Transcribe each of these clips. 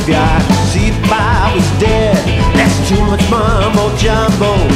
graveyard. See if I was dead. That's too much mumbo jumbo.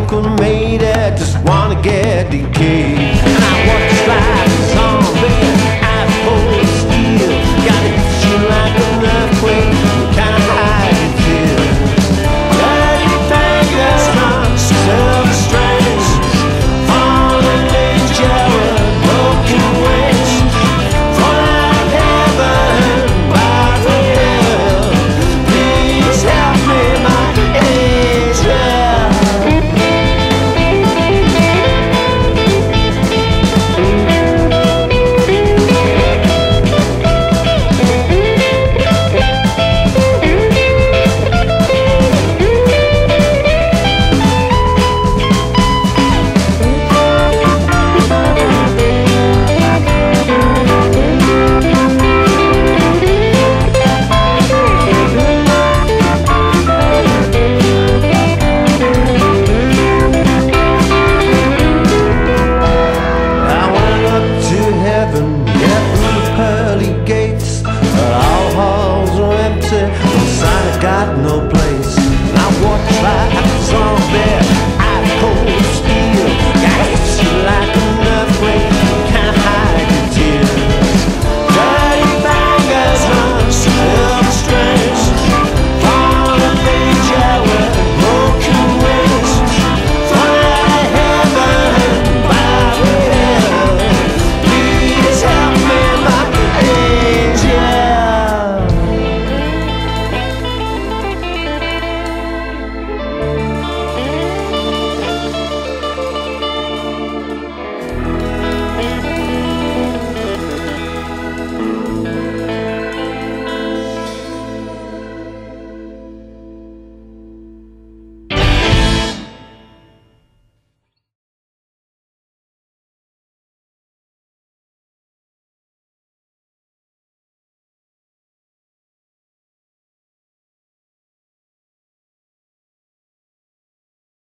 Want to be cremated, just wanna get decayed. got no place. I walk like a zombie.